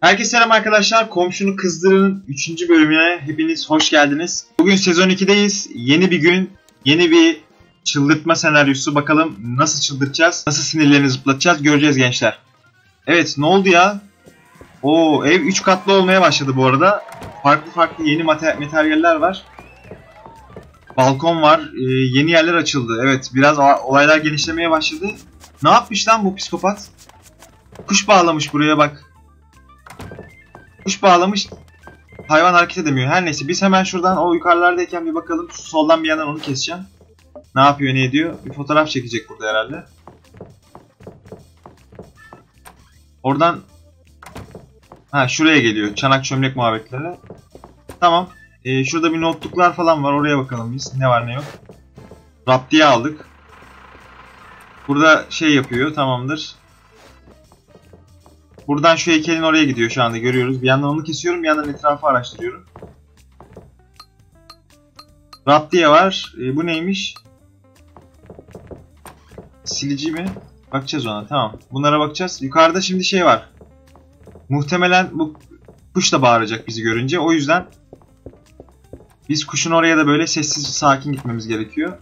Herkese selam arkadaşlar. Komşunu Kızdırır'ın 3. bölümüne hepiniz hoş geldiniz. Bugün sezon 2'deyiz. Yeni bir gün, yeni bir çıldırtma senaryosu. Bakalım nasıl çıldırtacağız, nasıl sinirlerini zıplatacağız göreceğiz gençler. Evet ne oldu ya? Oo ev 3 katlı olmaya başladı bu arada. Farklı farklı yeni mate- materyaller var. Balkon var. Ee, yeni yerler açıldı. Evet biraz olaylar genişlemeye başladı. Ne yapmış lan bu psikopat? Kuş bağlamış buraya bak. Kuş bağlamış. Hayvan hareket edemiyor. Her neyse biz hemen şuradan o yukarılardayken bir bakalım. Soldan bir yandan onu keseceğim. Ne yapıyor ne ediyor? Bir fotoğraf çekecek burada herhalde. Oradan Ha şuraya geliyor. Çanak çömlek muhabbetleri. Tamam. Ee, şurada bir notluklar falan var. Oraya bakalım biz. Ne var ne yok. Raptiye aldık. Burada şey yapıyor. Tamamdır. Buradan şu heykelin oraya gidiyor şu anda görüyoruz. Bir yandan onu kesiyorum, bir yandan etrafı araştırıyorum. Raptiye var. E, bu neymiş? Silici mi? Bakacağız ona. Tamam. Bunlara bakacağız. Yukarıda şimdi şey var. Muhtemelen bu kuş da bağıracak bizi görünce. O yüzden biz kuşun oraya da böyle sessiz sakin gitmemiz gerekiyor.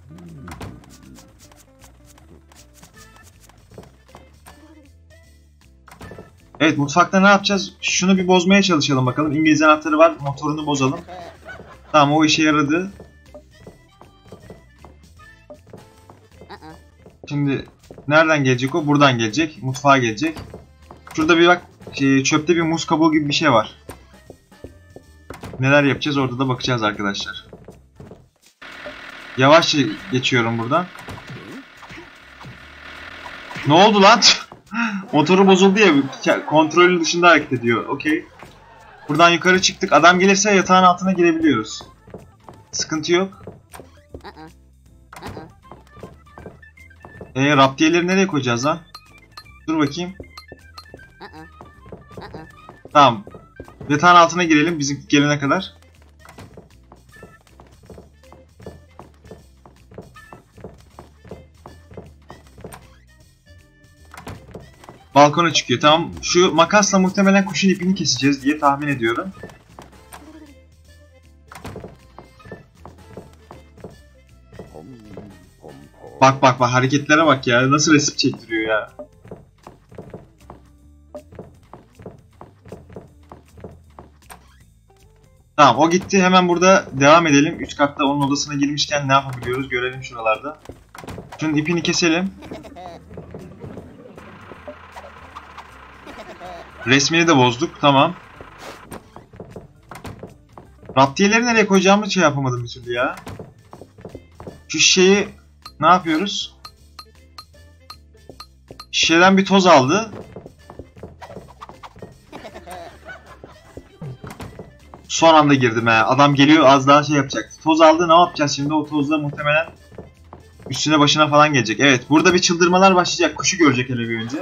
Evet mutfakta ne yapacağız? Şunu bir bozmaya çalışalım bakalım. İngiliz anahtarı var. Motorunu bozalım. Tamam o işe yaradı. Şimdi nereden gelecek o? Buradan gelecek. Mutfağa gelecek. Şurada bir bak şey, çöpte bir muz kabuğu gibi bir şey var. Neler yapacağız orada da bakacağız arkadaşlar. Yavaşça geçiyorum buradan. Ne oldu lan? Motoru bozuldu ya kontrolün dışında hareket ediyor. Okey. Buradan yukarı çıktık. Adam gelirse yatağın altına girebiliyoruz. Sıkıntı yok. Eee raptiyeleri nereye koyacağız lan? Dur bakayım. Tamam. Yatağın altına girelim bizim gelene kadar. Balkona çıkıyor. Tamam. Şu makasla muhtemelen kuşun ipini keseceğiz diye tahmin ediyorum. Bak bak bak hareketlere bak ya. Nasıl resim çektiriyor ya. Tamam o gitti. Hemen burada devam edelim. Üst katta onun odasına girmişken ne yapabiliyoruz görelim şuralarda. Şunun ipini keselim. Resmini de bozduk. Tamam. Raptiyeleri nereye koyacağımı şey yapamadım bir türlü ya. Şu şişeyi ne yapıyoruz? Şişeden bir toz aldı. Son anda girdim he. Adam geliyor az daha şey yapacak. Toz aldı ne yapacağız şimdi o tozla muhtemelen üstüne başına falan gelecek. Evet burada bir çıldırmalar başlayacak. Kuşu görecek hele bir önce.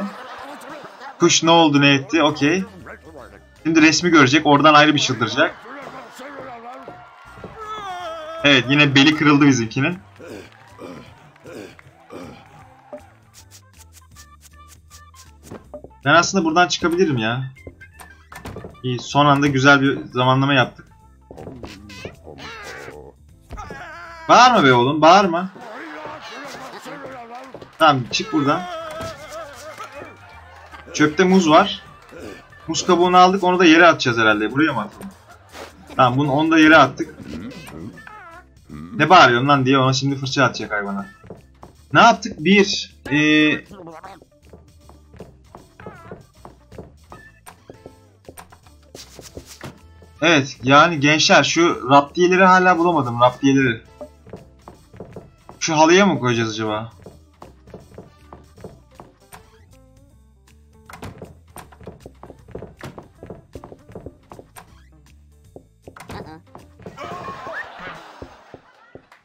Kuş ne oldu ne etti okey. Şimdi resmi görecek oradan ayrı bir çıldıracak. Evet yine beli kırıldı bizimkinin. Ben aslında buradan çıkabilirim ya. İyi son anda güzel bir zamanlama yaptık. Bağırma be oğlum bağırma. Tamam çık buradan. Çöpte muz var. Muz kabuğunu aldık onu da yere atacağız herhalde. Buraya mı atalım? Tamam bunu onu da yere attık. Ne bağırıyorsun lan diye ona şimdi fırça atacak hayvana. Ne yaptık? Bir. Ee, evet yani gençler şu raptiyeleri hala bulamadım. Raptiyeleri. Şu halıya mı koyacağız acaba?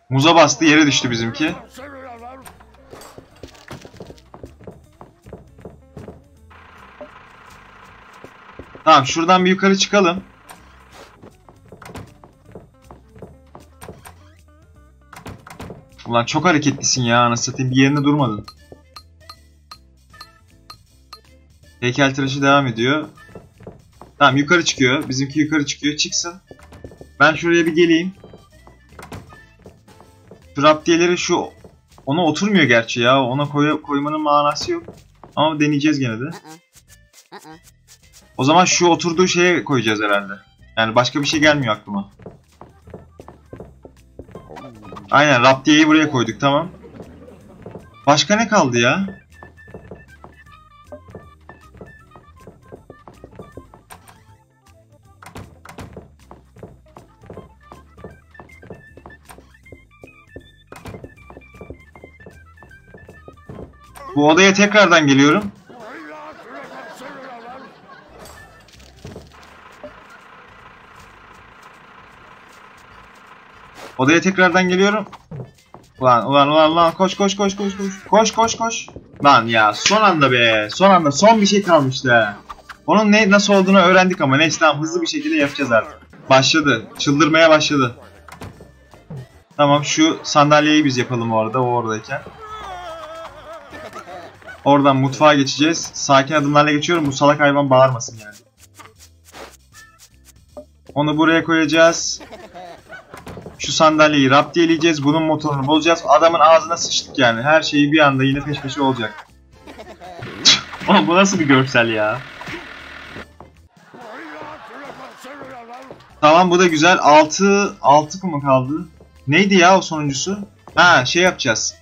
Muza bastı yere düştü bizimki. Tamam şuradan bir yukarı çıkalım. Ulan çok hareketlisin ya anasını satayım bir yerinde durmadın. Heykeltıraşı devam ediyor. Tamam yukarı çıkıyor. Bizimki yukarı çıkıyor. Çıksın. Ben şuraya bir geleyim. Şu raptiyeleri şu ona oturmuyor gerçi ya. Ona koy, koymanın manası yok. Ama deneyeceğiz gene de. O zaman şu oturduğu şeye koyacağız herhalde. Yani başka bir şey gelmiyor aklıma. Aynen raptiyeyi buraya koyduk tamam. Başka ne kaldı ya? Bu odaya tekrardan geliyorum. Odaya tekrardan geliyorum. Ulan ulan ulan ulan koş koş koş koş koş. Koş koş koş. Lan ya son anda be. Son anda son bir şey kalmıştı. Onun ne nasıl olduğunu öğrendik ama neyse tamam hızlı bir şekilde yapacağız artık. Başladı. Çıldırmaya başladı. Tamam şu sandalyeyi biz yapalım orada o oradayken. Oradan mutfağa geçeceğiz. Sakin adımlarla geçiyorum. Bu salak hayvan bağırmasın yani. Onu buraya koyacağız. Şu sandalyeyi raptiyeleyeceğiz. Bunun motorunu bozacağız. Adamın ağzına sıçtık yani. Her şeyi bir anda yine peş peşe olacak. Oğlum bu nasıl bir görsel ya? Tamam bu da güzel. 6 6 mı kaldı? Neydi ya o sonuncusu? Ha şey yapacağız.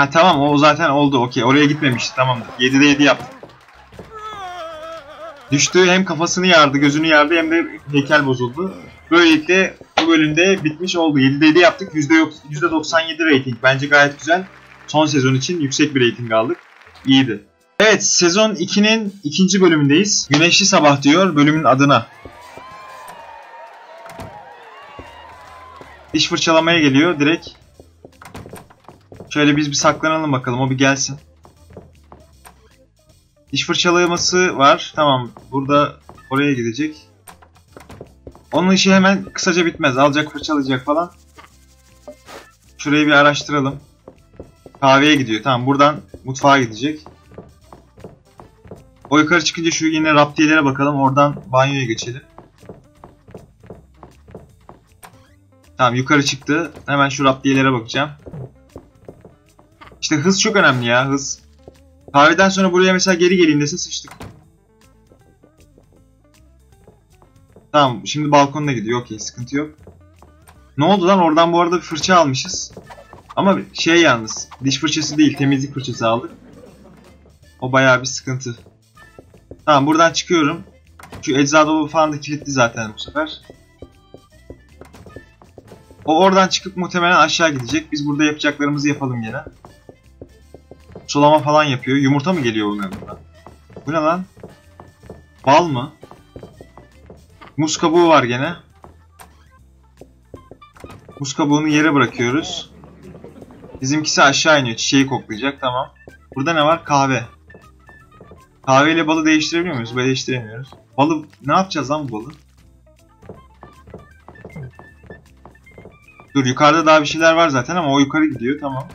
Ha tamam o zaten oldu okey. Oraya gitmemişti tamamdır. 7'de 7 yaptık. Düştü hem kafasını yardı, gözünü yardı hem de heykel bozuldu. Böylelikle bu bölümde bitmiş oldu. 7'de 7 yaptık. %97 rating. Bence gayet güzel. Son sezon için yüksek bir rating aldık. İyiydi. Evet sezon 2'nin ikinci bölümündeyiz. Güneşli Sabah diyor bölümün adına. Diş fırçalamaya geliyor direkt. Şöyle biz bir saklanalım bakalım o bir gelsin. Diş fırçalaması var. Tamam. Burada oraya gidecek. Onun işi hemen kısaca bitmez. Alacak fırçalayacak falan. Şurayı bir araştıralım. Kahveye gidiyor. Tamam buradan mutfağa gidecek. O yukarı çıkınca şu yine raptiyelere bakalım. Oradan banyoya geçelim. Tamam yukarı çıktı. Hemen şu raptiyelere bakacağım. İşte hız çok önemli ya hız. Kahveden sonra buraya mesela geri geleyim dese sıçtık. Tamam şimdi balkonda gidiyor okey sıkıntı yok. Ne oldu lan oradan bu arada bir fırça almışız. Ama şey yalnız diş fırçası değil temizlik fırçası aldık. O bayağı bir sıkıntı. Tamam buradan çıkıyorum. Şu ecza dolabı falan da kilitli zaten bu sefer. O oradan çıkıp muhtemelen aşağı gidecek. Biz burada yapacaklarımızı yapalım gene. Sulama falan yapıyor. Yumurta mı geliyor bunun yanında? Bu ne lan? Bal mı? Muz kabuğu var gene. Muz kabuğunu yere bırakıyoruz. Bizimkisi aşağı iniyor. Çiçeği koklayacak. Tamam. Burada ne var? Kahve. Kahve ile balı değiştirebiliyor muyuz? Böyle değiştiremiyoruz. Balı ne yapacağız lan bu balı? Dur yukarıda daha bir şeyler var zaten ama o yukarı gidiyor. Tamam.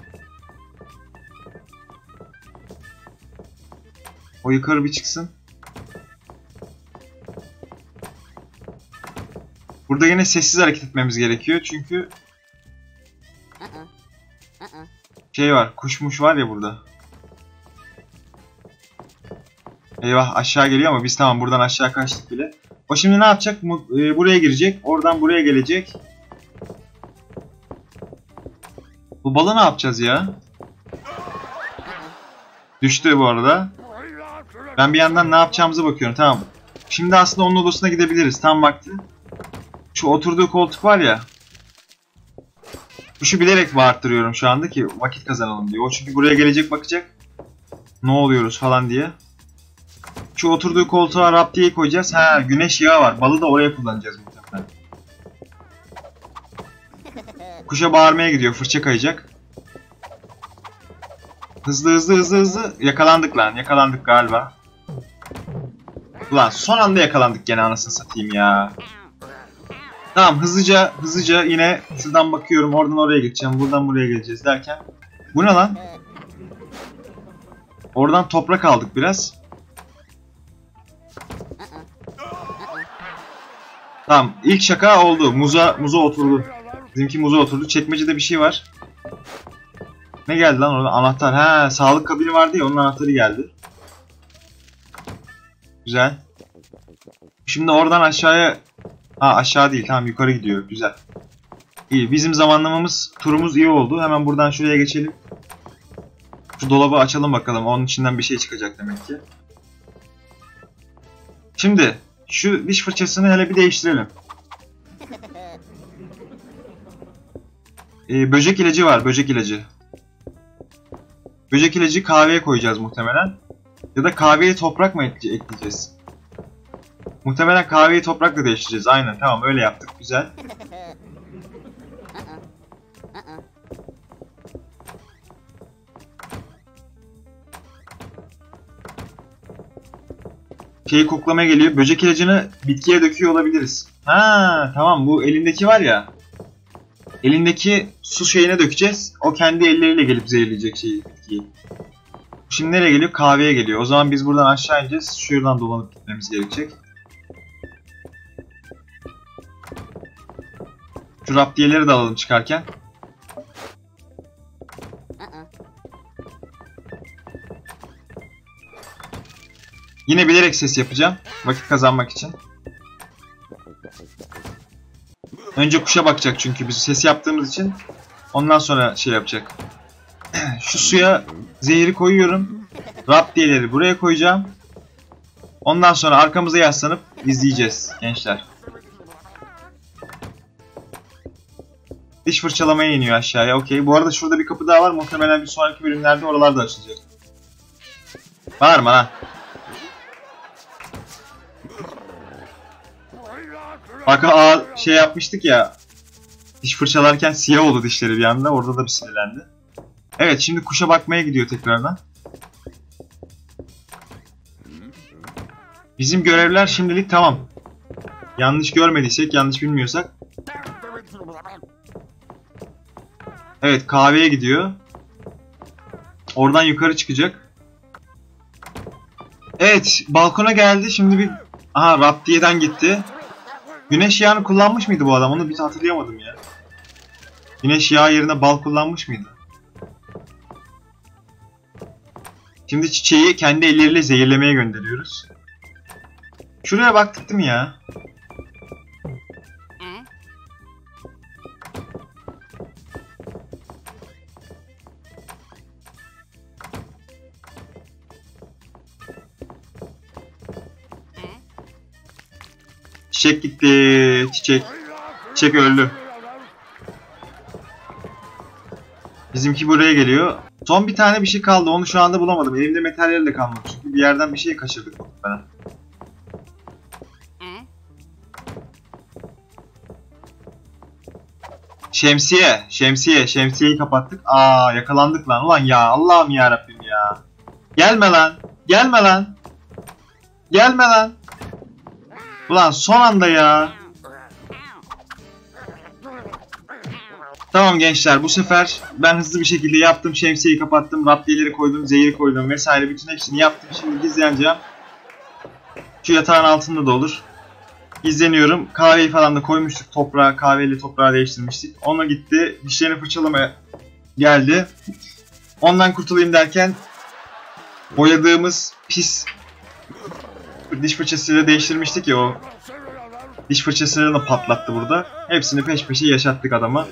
O yukarı bir çıksın. Burada yine sessiz hareket etmemiz gerekiyor çünkü şey var, kuşmuş var ya burada. Eyvah aşağı geliyor ama biz tamam buradan aşağı kaçtık bile. O şimdi ne yapacak? E, Buraya girecek, oradan buraya gelecek. Bu balı ne yapacağız ya? Düştü bu arada. Ben bir yandan ne yapacağımıza bakıyorum. Tamam. Şimdi aslında onun odasına gidebiliriz. Tam vakti. Şu oturduğu koltuk var ya. Kuşu bilerek bağırttırıyorum şu anda ki vakit kazanalım diye. O çünkü buraya gelecek bakacak. Ne oluyoruz falan diye. Şu oturduğu koltuğa raptiyeyi koyacağız. Ha güneş yağı var. Balı da oraya kullanacağız muhtemelen. Kuşa bağırmaya gidiyor. Fırça kayacak. Hızlı hızlı hızlı hızlı. Yakalandık lan. Yakalandık galiba. Ulan son anda yakalandık gene anasını satayım ya. Tamam hızlıca hızlıca yine şuradan bakıyorum oradan oraya geçeceğim buradan buraya geleceğiz derken. Bu ne lan? Oradan toprak aldık biraz. Tamam ilk şaka oldu. Muza muza oturdu. Bizimki muza oturdu. Çekmecede bir şey var. Ne geldi lan orada? Anahtar. Ha, sağlık kabini vardı ya onun anahtarı geldi. Güzel. Şimdi oradan aşağıya Ha aşağı değil tamam yukarı gidiyor. Güzel. İyi bizim zamanlamamız turumuz iyi oldu. Hemen buradan şuraya geçelim. Şu dolabı açalım bakalım. Onun içinden bir şey çıkacak demek ki. Şimdi şu diş fırçasını hele bir değiştirelim. Ee, böcek ilacı var. Böcek ilacı. Böcek ilacı kahveye koyacağız muhtemelen. Ya da kahveye toprak mı ekle- ekleyeceğiz? Muhtemelen kahveyi toprakla değiştireceğiz. Aynen tamam öyle yaptık. Güzel. Şeyi koklamaya geliyor. Böcek ilacını bitkiye döküyor olabiliriz. Ha tamam bu elindeki var ya. Elindeki su şeyine dökeceğiz. O kendi elleriyle gelip zehirleyecek şeyi bitkiyi. Şimdi nereye geliyor? Kahveye geliyor. O zaman biz buradan aşağı ineceğiz. Şuradan dolanıp gitmemiz gerekecek. Şu raptiyeleri de alalım çıkarken. Yine bilerek ses yapacağım. Vakit kazanmak için. Önce kuşa bakacak çünkü biz ses yaptığımız için. Ondan sonra şey yapacak. Şu suya zehri koyuyorum. Raptiyeleri buraya koyacağım. Ondan sonra arkamıza yaslanıp izleyeceğiz gençler. Diş fırçalamaya iniyor aşağıya. Okey. Bu arada şurada bir kapı daha var. Muhtemelen bir sonraki bölümlerde oralar da açılacak. Mı ha? Bak şey yapmıştık ya. Diş fırçalarken siyah oldu dişleri bir anda. Orada da bir sinirlendi. Evet şimdi kuşa bakmaya gidiyor tekrardan. Bizim görevler şimdilik tamam. Yanlış görmediysek, yanlış bilmiyorsak. Evet kahveye gidiyor. Oradan yukarı çıkacak. Evet balkona geldi. Şimdi bir... Aha Raptiye'den gitti. Güneş yağını kullanmış mıydı bu adam? Onu bir hatırlayamadım ya. Güneş yağı yerine bal kullanmış mıydı? Şimdi çiçeği kendi elleriyle zehirlemeye gönderiyoruz. Şuraya baktık değil mi ya? Çiçek gitti. Çiçek. Çiçek öldü. Bizimki buraya geliyor. Son bir tane bir şey kaldı. Onu şu anda bulamadım. Elimde materyal de kalmadı. Çünkü bir yerden bir şey kaçırdık muhtemelen. Şemsiye. Şemsiye. Şemsiyeyi kapattık. Aa yakalandık lan. Ulan ya Allah'ım ya Rabbim ya. Gelme lan. Gelme lan. Gelme lan. Ulan son anda ya. Tamam gençler bu sefer ben hızlı bir şekilde yaptım. Şemsiyeyi kapattım. Raptiyeleri koydum. Zehir koydum vesaire. Bütün hepsini yaptım. Şimdi gizleneceğim. Şu yatağın altında da olur. Gizleniyorum. Kahveyi falan da koymuştuk toprağa. Kahveyle toprağı değiştirmiştik. Ona gitti. Dişlerini fırçalamaya geldi. Ondan kurtulayım derken boyadığımız pis diş fırçasıyla değiştirmiştik ya o diş fırçasını da patlattı burada. Hepsini peş peşe yaşattık adama.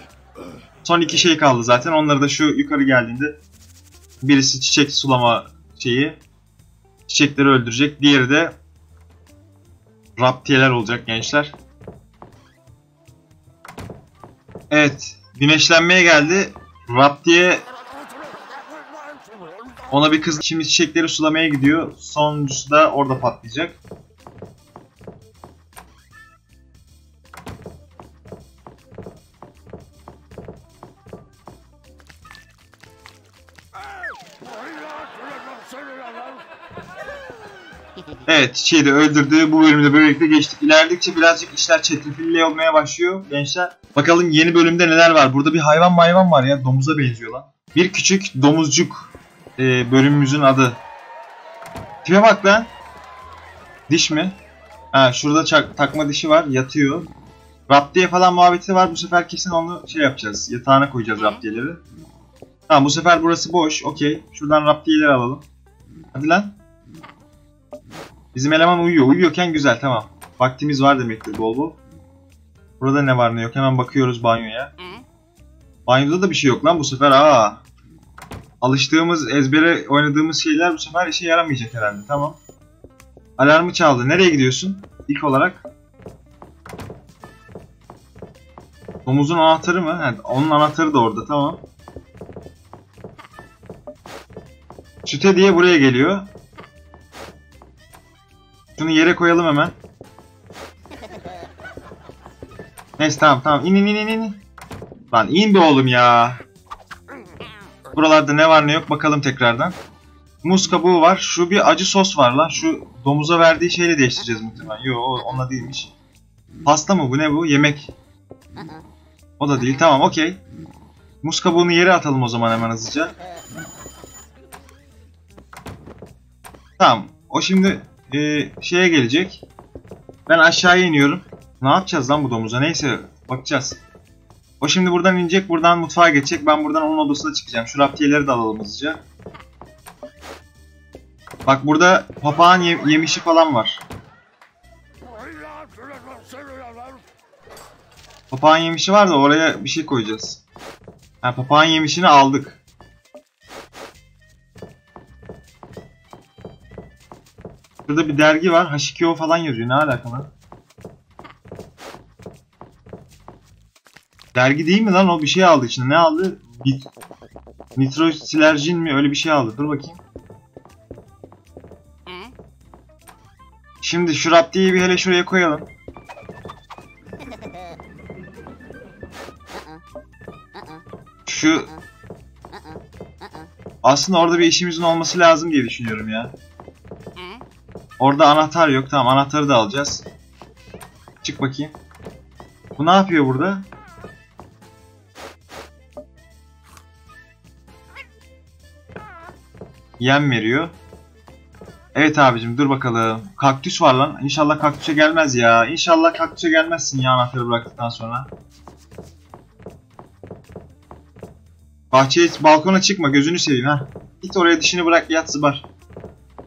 Son iki şey kaldı zaten. Onları da şu yukarı geldiğinde birisi çiçek sulama şeyi çiçekleri öldürecek. Diğeri de raptiyeler olacak gençler. Evet. Güneşlenmeye geldi. Raptiye ona bir kız şimdi çiçekleri sulamaya gidiyor. Sonuncusu da orada patlayacak. Evet çiçeği de öldürdü. Bu bölümde böylelikle geçtik. İlerledikçe birazcık işler çetrefilli olmaya başlıyor gençler. Bakalım yeni bölümde neler var. Burada bir hayvan hayvan var ya. Domuza benziyor lan. Bir küçük domuzcuk e, bölümümüzün adı. Tipe bak lan. Diş mi? Ha şurada çak- takma dişi var yatıyor. Raptiye falan muhabbeti var bu sefer kesin onu şey yapacağız. Yatağına koyacağız raptiyeleri. Tamam bu sefer burası boş. Okey. Şuradan raptiyeleri alalım. Hadi lan. Bizim eleman uyuyor. Uyuyorken güzel tamam. Vaktimiz var demektir bol bol. Burada ne var ne yok hemen bakıyoruz banyoya. Banyoda da bir şey yok lan bu sefer. Aa. Alıştığımız ezbere oynadığımız şeyler bu sefer işe yaramayacak herhalde. Tamam. Alarmı çaldı. Nereye gidiyorsun? İlk olarak. Domuzun anahtarı mı? Ha, onun anahtarı da orada. Tamam. Süte diye buraya geliyor. Şunu yere koyalım hemen. Neyse tamam tamam. İn in in in in. Lan in be oğlum ya. Buralarda ne var ne yok bakalım tekrardan. Muz kabuğu var. Şu bir acı sos var lan. Şu domuza verdiği şeyle değiştireceğiz muhtemelen. Yo onunla değilmiş. Pasta mı bu ne bu? Yemek. O da değil. Tamam okey. Muz kabuğunu yere atalım o zaman hemen hızlıca. Tamam. O şimdi e, şeye gelecek. Ben aşağıya iniyorum. Ne yapacağız lan bu domuza? Neyse bakacağız. O şimdi buradan inecek, buradan mutfağa geçecek. Ben buradan onun odasına çıkacağım. Şu raptiyeleri de alalım hızlıca. Bak burada papağan ye- yemişi falan var. Papağan yemişi var da oraya bir şey koyacağız. Ha, papağan yemişini aldık. Burada bir dergi var. H2O falan yazıyor. Ne alaka lan? Dergi değil mi lan? O bir şey aldı içine. Ne aldı? Bit Nitrosilerjin mi? Öyle bir şey aldı. Dur bakayım. Şimdi şu raptiyeyi bir hele şuraya koyalım. Şu aslında orada bir işimizin olması lazım diye düşünüyorum ya. Orada anahtar yok. Tamam anahtarı da alacağız. Çık bakayım. Bu ne yapıyor burada? Yem veriyor. Evet abicim dur bakalım. Kaktüs var lan. İnşallah kaktüse gelmez ya. İnşallah kaktüse gelmezsin ya anahtarı bıraktıktan sonra. Bahçeye balkona çıkma gözünü seveyim ha. Git oraya dişini bırak yat zıbar.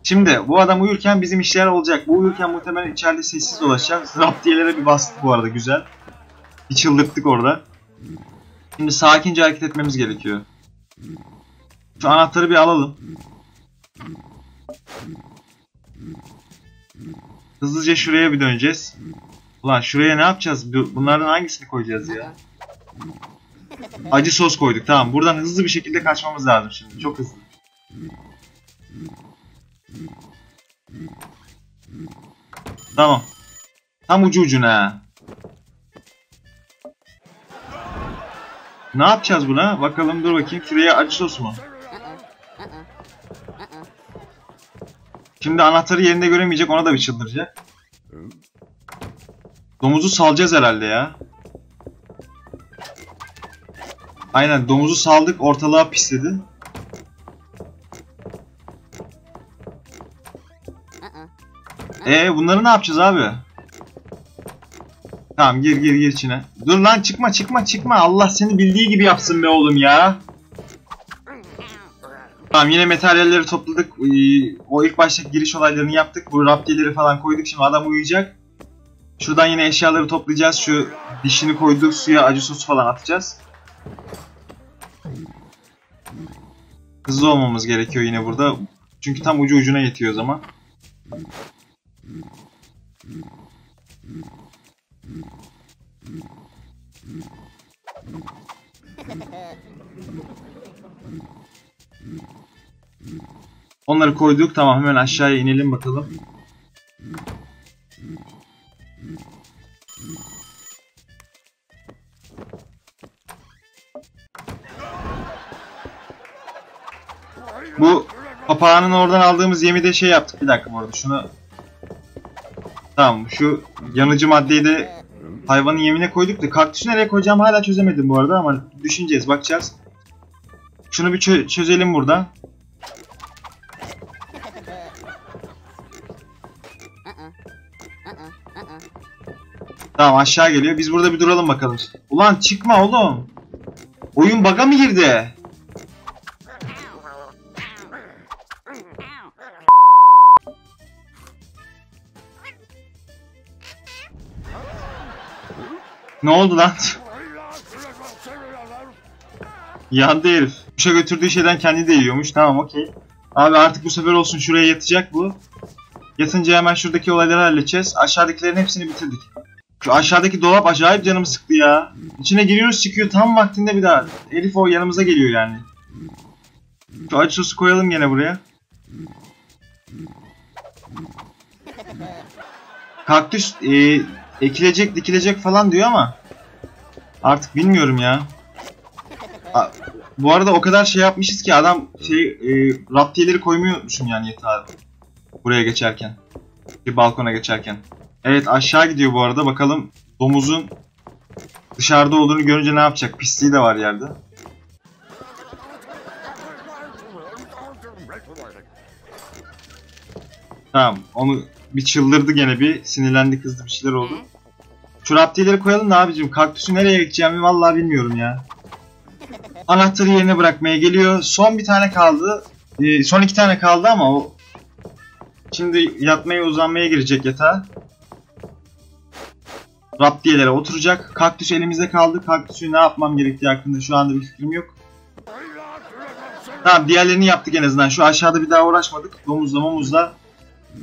Şimdi bu adam uyurken bizim işler olacak. Bu uyurken muhtemelen içeride sessiz dolaşacak. Raptiyelere bir bastık bu arada güzel. Bir çıldırttık orada. Şimdi sakince hareket etmemiz gerekiyor. Şu anahtarı bir alalım. Hızlıca şuraya bir döneceğiz. Ulan şuraya ne yapacağız? Bu- Bunlardan hangisini koyacağız ya? Acı sos koyduk tamam. Buradan hızlı bir şekilde kaçmamız lazım şimdi. Çok hızlı. Tamam. Tam ucu ucuna. Ne yapacağız buna? Bakalım dur bakayım. Şuraya acı sos mu? Şimdi anahtarı yerinde göremeyecek ona da bir çıldıracak. Domuzu salacağız herhalde ya. Aynen domuzu saldık ortalığa pisledi. Ee bunları ne yapacağız abi? Tamam gir gir gir içine. Dur lan çıkma çıkma çıkma. Allah seni bildiği gibi yapsın be oğlum ya. Tamam yine materyalleri topladık. Ee, O ilk baştaki giriş olaylarını yaptık. Bu raptiyeleri falan koyduk. Şimdi adam uyuyacak. Şuradan yine eşyaları toplayacağız. Şu dişini koyduğu suya acı sos falan atacağız. Hızlı olmamız gerekiyor yine burada. Çünkü tam ucu ucuna yetiyor o zaman. Onları koyduk. Tamam hemen aşağıya inelim bakalım. Bu papağanın oradan aldığımız yemi de şey yaptık. Bir dakika bu arada şunu... Tamam şu yanıcı maddeyi de hayvanın yemine koyduk da kaktüsü nereye koyacağım hala çözemedim bu arada ama düşüneceğiz bakacağız. Şunu bir çö çözelim burada. Tamam aşağı geliyor. Biz burada bir duralım bakalım. Ulan çıkma oğlum. Oyun baga mı girdi? Ne oldu lan? Yandı herif. Kuşa götürdüğü şeyden kendi de yiyormuş. Tamam okey. Abi artık bu sefer olsun şuraya yatacak bu. Yatınca hemen şuradaki olayları halledeceğiz. Aşağıdakilerin hepsini bitirdik. Şu aşağıdaki dolap acayip canımı sıktı ya. İçine giriyoruz çıkıyor tam vaktinde bir daha. Elif o yanımıza geliyor yani. Şu acı sosu koyalım gene buraya. Kaktüs e, ekilecek dikilecek falan diyor ama artık bilmiyorum ya. A- bu arada o kadar şey yapmışız ki adam şey e, raptiyeleri koymayı yani yatağa buraya geçerken. Bir balkona geçerken. Evet aşağı gidiyor bu arada bakalım domuzun dışarıda olduğunu görünce ne yapacak? Pisliği de var yerde. Tamam onu bir çıldırdı gene bir sinirlendi kızdı bir şeyler oldu. Şu raptiyeleri koyalım da abicim kaktüsü nereye gideceğimi vallahi bilmiyorum ya. Anahtarı yerine bırakmaya geliyor. Son bir tane kaldı. Ee, son iki tane kaldı ama o şimdi yatmaya uzanmaya girecek yatağa. Raptiyelere oturacak. Kaktüs elimizde kaldı. Kaktüsü ne yapmam gerektiği hakkında şu anda bir fikrim yok. Tamam diğerlerini yaptık en azından. Şu aşağıda bir daha uğraşmadık. Domuzla momuzla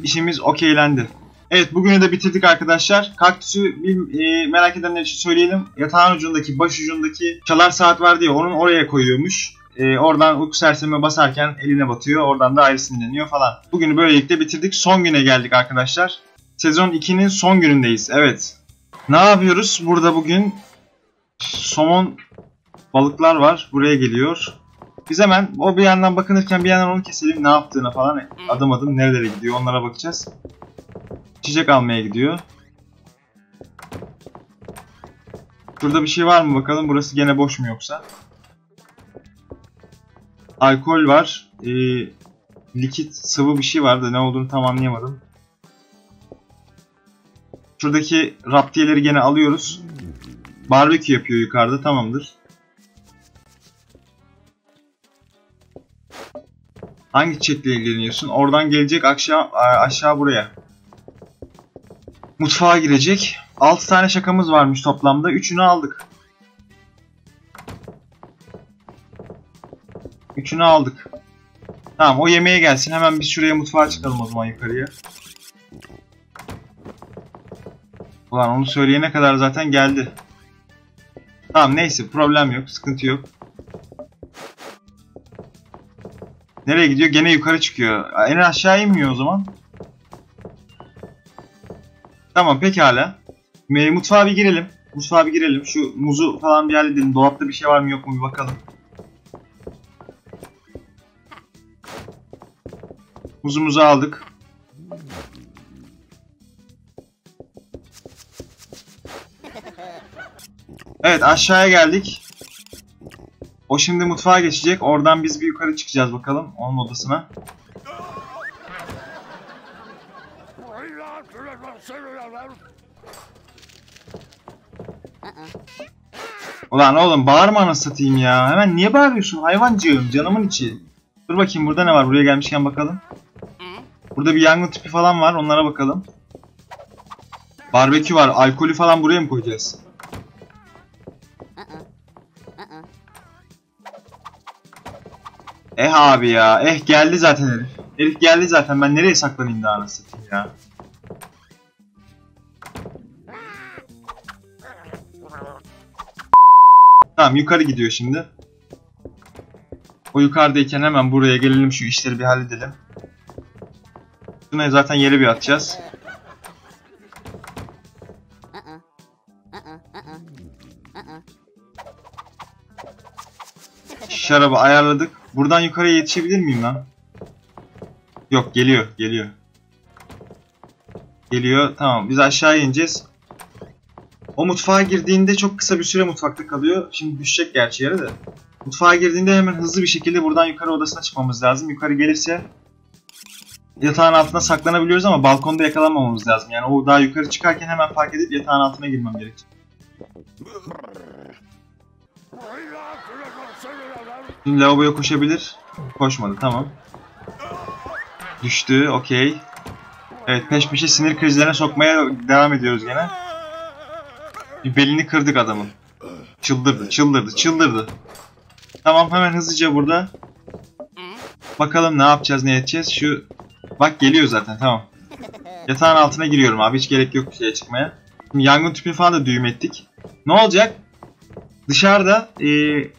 işimiz okeylendi. Evet bugünü de bitirdik arkadaşlar. Kaktüsü bir, e, merak edenler için söyleyelim. Yatağın ucundaki, baş ucundaki çalar saat var diye onun oraya koyuyormuş. E, oradan uyku sersemine basarken eline batıyor. Oradan da ayrı sinirleniyor falan. Bugünü böylelikle bitirdik. Son güne geldik arkadaşlar. Sezon 2'nin son günündeyiz. Evet. Ne yapıyoruz? Burada bugün somon balıklar var. Buraya geliyor. Biz hemen o bir yandan bakınırken bir yandan onu keselim. Ne yaptığına falan adım adım nerelere gidiyor onlara bakacağız. İçecek almaya gidiyor. Şurada bir şey var mı bakalım. Burası gene boş mu yoksa? Alkol var. Ee, likit sıvı bir şey var da ne olduğunu tam anlayamadım. Şuradaki raptiyeleri gene alıyoruz. Barbekü yapıyor yukarıda tamamdır. Hangi çiçekle ilgileniyorsun? Oradan gelecek aşağı aşağı buraya. Mutfağa girecek. 6 tane şakamız varmış toplamda. 3'ünü aldık. 3'ünü aldık. Tamam o yemeğe gelsin. Hemen biz şuraya mutfağa çıkalım o zaman yukarıya. Ulan onu söyleyene kadar zaten geldi. Tamam neyse problem yok. Sıkıntı yok. Nereye gidiyor? Gene yukarı çıkıyor. En aşağı inmiyor o zaman. Tamam pekala. Mutfağa bir girelim. Mutfağa bir girelim. Şu muzu falan bir halledelim. Dolapta bir şey var mı yok mu bir bakalım. Muzumuzu aldık. Evet aşağıya geldik. O şimdi mutfağa geçecek. Oradan biz bir yukarı çıkacağız bakalım onun odasına. Ulan oğlum bağırma anasını satayım ya. Hemen niye bağırıyorsun hayvancığım canımın içi. Dur bakayım burada ne var buraya gelmişken bakalım. Burada bir yangın tipi falan var onlara bakalım. Barbekü var alkolü falan buraya mı koyacağız? Eh abi ya. Eh geldi zaten herif. Herif geldi zaten. Ben nereye saklanayım daha nasıl ya. Tamam yukarı gidiyor şimdi. O yukarıdayken hemen buraya gelelim şu işleri bir halledelim. Şuna zaten yere bir atacağız. Şarabı ayarladık. Buradan yukarıya yetişebilir miyim lan? Yok geliyor geliyor. Geliyor tamam biz aşağı ineceğiz. O mutfağa girdiğinde çok kısa bir süre mutfakta kalıyor. Şimdi düşecek gerçi yere de. Mutfağa girdiğinde hemen hızlı bir şekilde buradan yukarı odasına çıkmamız lazım. Yukarı gelirse yatağın altına saklanabiliyoruz ama balkonda yakalanmamamız lazım. Yani o daha yukarı çıkarken hemen fark edip yatağın altına girmem gerekecek. Şimdi lavaboya koşabilir. Koşmadı tamam. Düştü okey. Evet peş peşe sinir krizlerine sokmaya devam ediyoruz gene. Bir belini kırdık adamın. Çıldırdı çıldırdı çıldırdı. Tamam hemen hızlıca burada. Bakalım ne yapacağız ne edeceğiz. Şu bak geliyor zaten tamam. Yatağın altına giriyorum abi hiç gerek yok şeye çıkmaya. Şimdi yangın tüpünü falan da düğüm ettik. Ne olacak? Dışarıda e,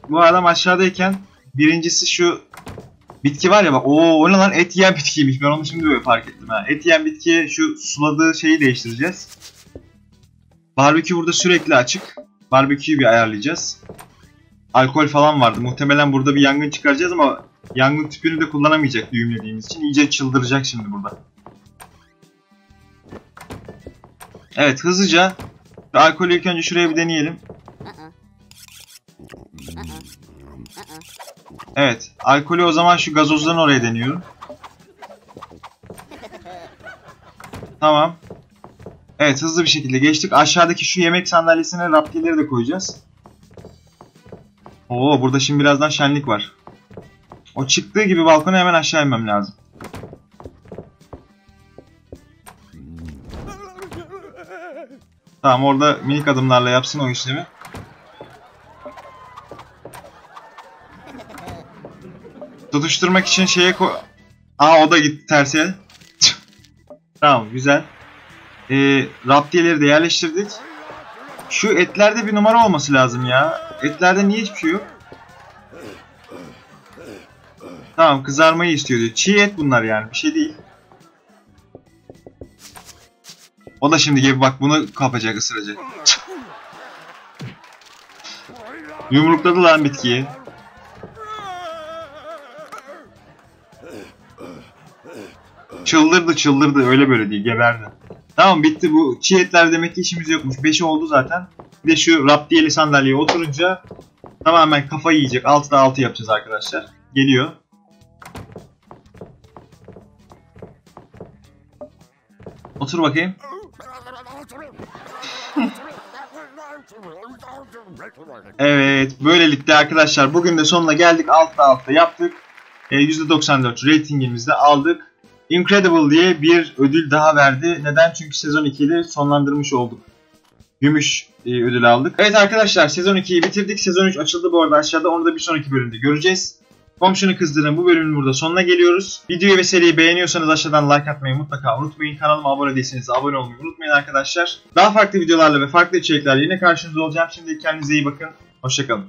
bu adam aşağıdayken birincisi şu bitki var ya bak o o ne lan et yiyen bitkiymiş ben onu şimdi böyle fark ettim ha. Et yiyen bitkiye şu suladığı şeyi değiştireceğiz. Barbekü burada sürekli açık. Barbeküyü bir ayarlayacağız. Alkol falan vardı. Muhtemelen burada bir yangın çıkaracağız ama yangın tüpünü de kullanamayacak düğümlediğimiz için. İyice çıldıracak şimdi burada. Evet hızlıca alkolü ilk önce şuraya bir deneyelim. Evet. Alkolü o zaman şu gazozdan oraya deniyorum. Tamam. Evet hızlı bir şekilde geçtik. Aşağıdaki şu yemek sandalyesine raptiyeleri de koyacağız. Oo burada şimdi birazdan şenlik var. O çıktığı gibi balkona hemen aşağı inmem lazım. Tamam orada minik adımlarla yapsın o işlemi. Tutuşturmak için şeye ko... Aa o da gitti tersiye. tamam güzel. Ee, raptiyeleri de yerleştirdik. Şu etlerde bir numara olması lazım ya. Etlerde niye hiçbir şey yok? Tamam kızarmayı istiyor diyor. Çiğ et bunlar yani bir şey değil. O da şimdi gibi bak bunu kapacak ısıracak. Yumrukladı lan bitkiyi. Çıldırdı çıldırdı öyle böyle değil geberdi. Tamam bitti bu çiğ etler demek ki işimiz yokmuş. 5'i oldu zaten. Bir de şu raptiyeli sandalyeye oturunca tamamen kafa yiyecek. 6'da 6 yapacağız arkadaşlar. Geliyor. Otur bakayım. Evet böylelikle arkadaşlar bugün de sonuna geldik. Altta altta yaptık. E, %94 ratingimizi de aldık. Incredible diye bir ödül daha verdi. Neden? Çünkü sezon 2'yi sonlandırmış olduk. Gümüş e, ödül aldık. Evet arkadaşlar sezon 2'yi bitirdik. Sezon 3 açıldı bu arada aşağıda. Onu da bir sonraki bölümde göreceğiz. Komşunu kızdırın bu bölümün burada sonuna geliyoruz. Videoyu ve seriyi beğeniyorsanız aşağıdan like atmayı mutlaka unutmayın. Kanalıma abone değilseniz abone olmayı unutmayın arkadaşlar. Daha farklı videolarla ve farklı içeriklerle yine karşınızda olacağım. Şimdi kendinize iyi bakın. Hoşçakalın.